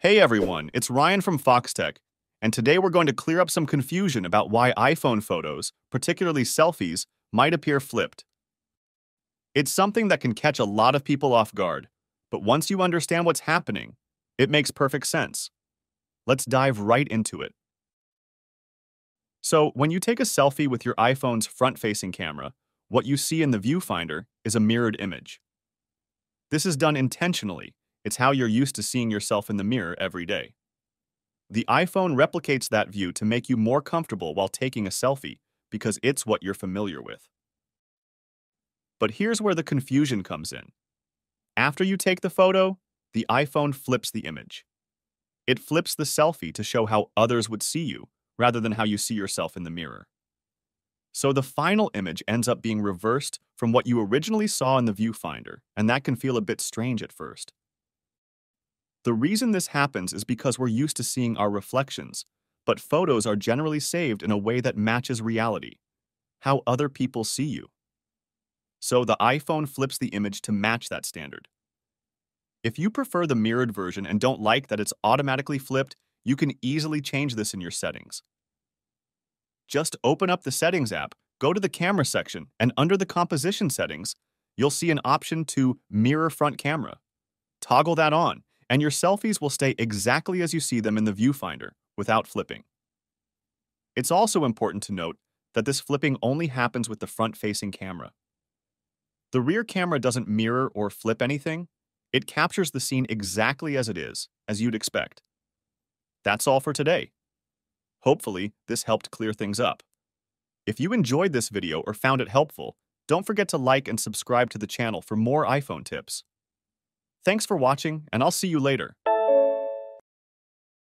Hey everyone, it's Ryan from Foxtecc, and today we're going to clear up some confusion about why iPhone photos, particularly selfies, might appear flipped. It's something that can catch a lot of people off guard, but once you understand what's happening, it makes perfect sense. Let's dive right into it. So, when you take a selfie with your iPhone's front-facing camera, what you see in the viewfinder is a mirrored image. This is done intentionally. It's how you're used to seeing yourself in the mirror every day. The iPhone replicates that view to make you more comfortable while taking a selfie because it's what you're familiar with. But here's where the confusion comes in. After you take the photo, the iPhone flips the image. It flips the selfie to show how others would see you, rather than how you see yourself in the mirror. So the final image ends up being reversed from what you originally saw in the viewfinder, and that can feel a bit strange at first. The reason this happens is because we're used to seeing our reflections, but photos are generally saved in a way that matches reality, how other people see you. So the iPhone flips the image to match that standard. If you prefer the mirrored version and don't like that it's automatically flipped, you can easily change this in your settings. Just open up the Settings app, go to the Camera section, and under the Composition settings, you'll see an option to Mirror Front Camera. Toggle that on, and your selfies will stay exactly as you see them in the viewfinder, without flipping. It's also important to note that this flipping only happens with the front-facing camera. The rear camera doesn't mirror or flip anything, it captures the scene exactly as it is, as you'd expect. That's all for today. Hopefully, this helped clear things up. If you enjoyed this video or found it helpful, don't forget to like and subscribe to the channel for more iPhone tips. Thanks for watching, and I'll see you later.